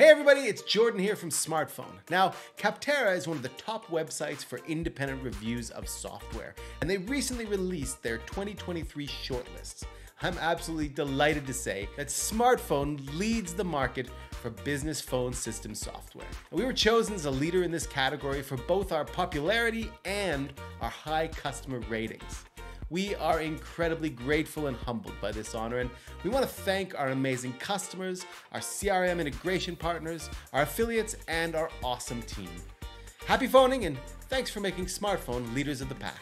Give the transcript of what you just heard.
Hey everybody, it's Jordan here from smrtPhone. Now, Capterra is one of the top websites for independent reviews of software, and they recently released their 2023 shortlists. I'm absolutely delighted to say that smrtPhone leads the market for business phone system software. We were chosen as a leader in this category for both our popularity and our high customer ratings. We are incredibly grateful and humbled by this honor, and we want to thank our amazing customers, our CRM integration partners, our affiliates, and our awesome team. Happy phoning, and thanks for making smrtPhone leaders of the pack.